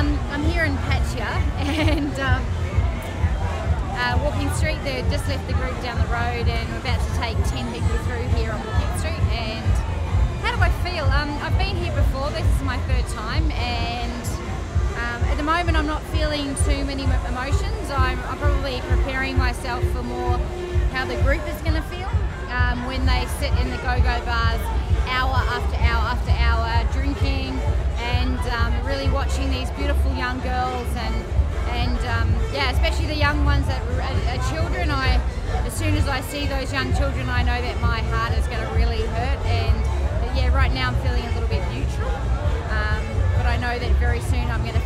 Um, I'm here in Pattaya and um, uh, Walking Street. They just left the group down the road and we're about to take 10 people through here on Walking Street. And how do I feel? Um, I've been here before, this is my third time and um, at the moment I'm not feeling too many emotions. I'm, I'm probably preparing myself for more how the group is going to feel um, when they sit in the go-go bars really watching these beautiful young girls and and um, yeah especially the young ones that are, are, children. I as soon as I see those young children I know that my heart is going to really hurt and yeah right now I'm feeling a little bit neutral. Um, but I know that very soon I'm going to